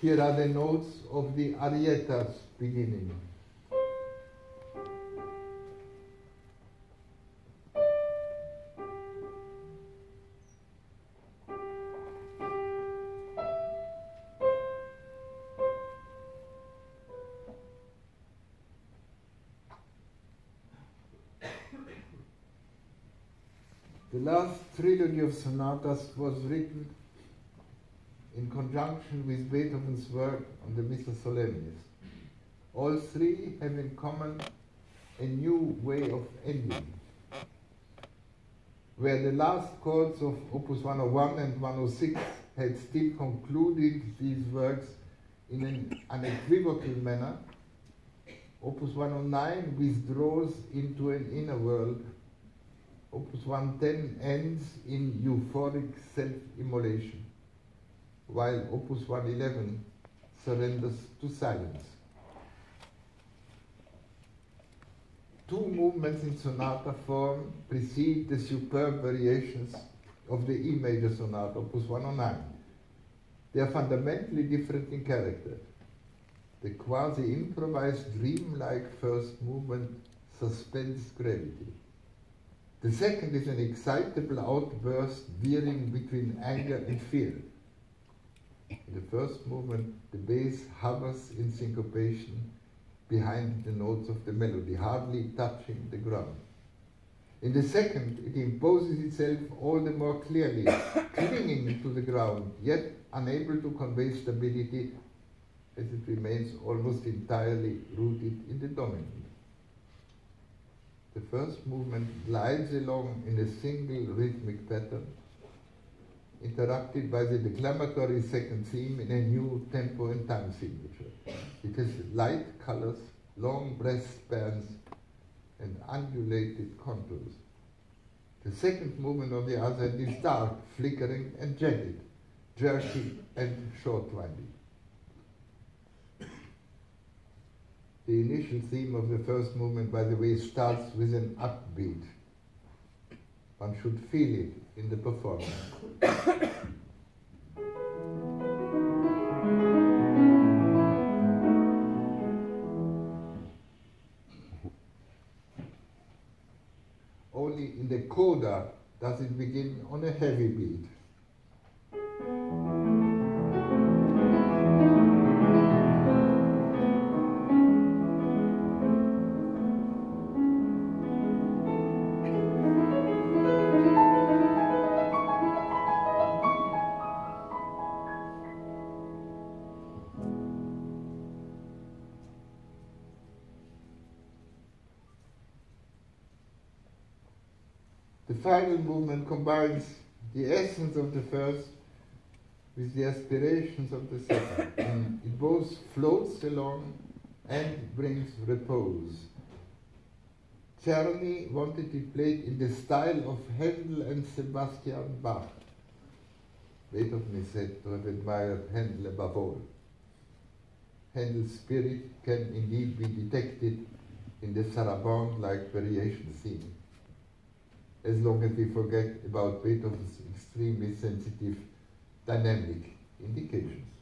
Here are the notes of the arietta's beginning. The last trilogy of sonatas was written in conjunction with Beethoven's work on the Missa Solemnis. All three have in common a new way of ending, where the last chords of Opus 101 and 106 had still concluded these works in an unequivocal manner, Opus 109 withdraws into an inner world. Opus 110 ends in euphoric self-immolation while Opus 111 surrenders to silence. Two movements in sonata form precede the superb variations of the E major sonata, Opus 109. They are fundamentally different in character. The quasi-improvised dream-like first movement suspends gravity. The second is an excitable outburst veering between anger and fear. The first movement, the bass hovers in syncopation behind the notes of the melody, hardly touching the ground. In the second, it imposes itself all the more clearly, clinging to the ground, yet unable to convey stability as it remains almost entirely rooted in the dominant. The first movement glides along in a single rhythmic pattern, interrupted by the declamatory second theme in a new tempo and time signature. It has light colors, long breath spans, and undulated contours. The second movement, on the other hand, is dark, flickering, and jagged, jerky, and short-winding. The initial theme of the first movement, by the way, starts with an upbeat. One should feel it in the performance. Only in the coda does it begin on a heavy beat. The final movement combines the essence of the first with the aspirations of the second. and it both floats along and brings repose. Czerny wanted it played in the style of Handel and Sebastian Bach. Beethoven is said to have admired Handel above all. Handel's spirit can indeed be detected in the sarabande-like variation theme as long as we forget about Beethoven's extremely sensitive dynamic indications.